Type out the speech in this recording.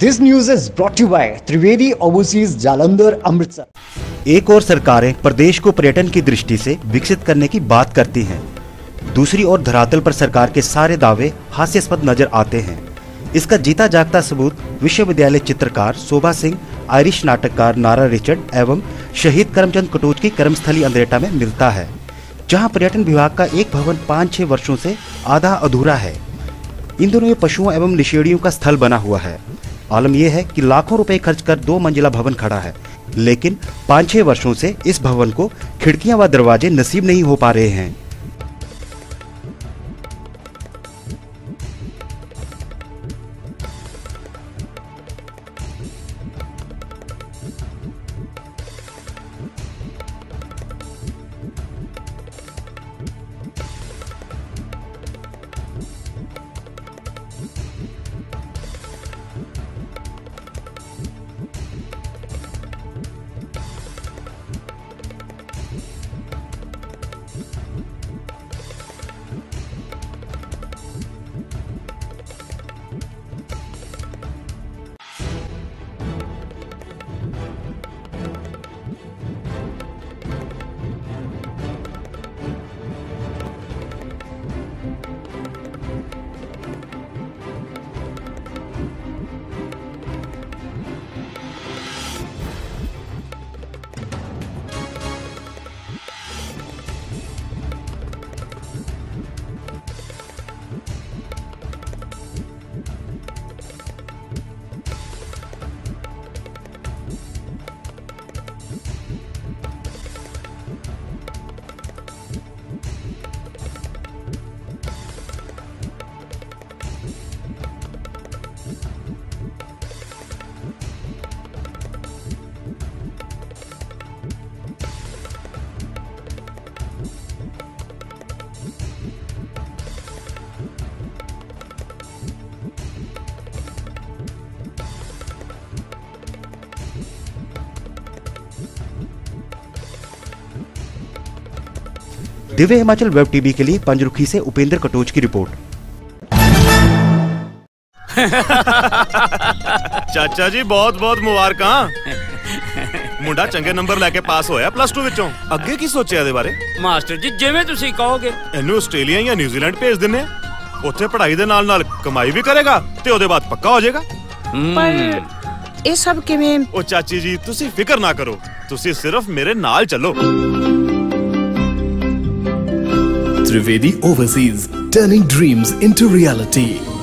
News is brought to you by Trivedi Overseas Jalandhar Amritsar. एक और सरकारें प्रदेश को पर्यटन की दृष्टि से विकसित करने की बात करती हैं। दूसरी ओर धरातल पर सरकार के सारे दावे हास्यास्पद नज़र आते हैं। इसका जीता जागता सबूत विश्वविद्यालय चित्रकार शोभा सिंह, आयरिश नाटककार नारा रिचर्ड एवं शहीद करमचंद कटोच की कर्मस्थली अंद्रेटा में मिलता है, जहाँ पर्यटन विभाग का एक भवन पाँच छह वर्षों से आधा अधूरा है। इन दोनों ये पशुओं एवं निषेड़ियों का स्थल बना हुआ है। आलम यह है कि लाखों रुपए खर्च कर दो मंजिला भवन खड़ा है। लेकिन पाँच छह वर्षों से इस भवन को खिड़कियाँ व दरवाजे नसीब नहीं हो पा रहे हैं। दिव्य हिमाचल वेब टीवी के लिए पंजरुखी से उपेंद्र कटोच की रिपोर्ट ਚਾਚਾ ਜੀ ਬਹੁਤ ਬਹੁਤ ਮੁਬਾਰਕਾਂ ਮੁੰਡਾ ਚੰਗੇ ਨੰਬਰ ਲੈ ਕੇ ਪਾਸ ਹੋਇਆ ਪਲੱਸ 2 ਵਿੱਚੋਂ ਅੱਗੇ ਕੀ ਸੋਚਿਆ ਇਹਦੇ ਬਾਰੇ ਮਾਸਟਰ ਜੀ ਜਿਵੇਂ ਤੁਸੀਂ ਕਹੋਗੇ ਇਹਨੂੰ ਆਸਟ੍ਰੇਲੀਆ ਜਾਂ ਨਿਊਜ਼ੀਲੈਂਡ ਭੇਜ ਦਿੰਨੇ ਆ ਉੱਥੇ ਪੜ੍ਹਾਈ ਦੇ ਨਾਲ ਨਾਲ ਕਮਾਈ ਵੀ ਕਰੇਗਾ ਤੇ ਉਹਦੇ ਬਾਅਦ ਪੱਕਾ ਹੋ ਜਾਏਗਾ ਪਰ ਇਹ ਸਭ ਕਿਵੇਂ ਉਹ ਚਾਚੀ ਜੀ ਤੁਸੀਂ ਫਿਕਰ ਨਾ ਕਰੋ ਤੁਸੀਂ ਸਿਰਫ ਮੇਰੇ ਨਾਲ ਚੱਲੋ Trivedi Overseas, turning dreams into reality.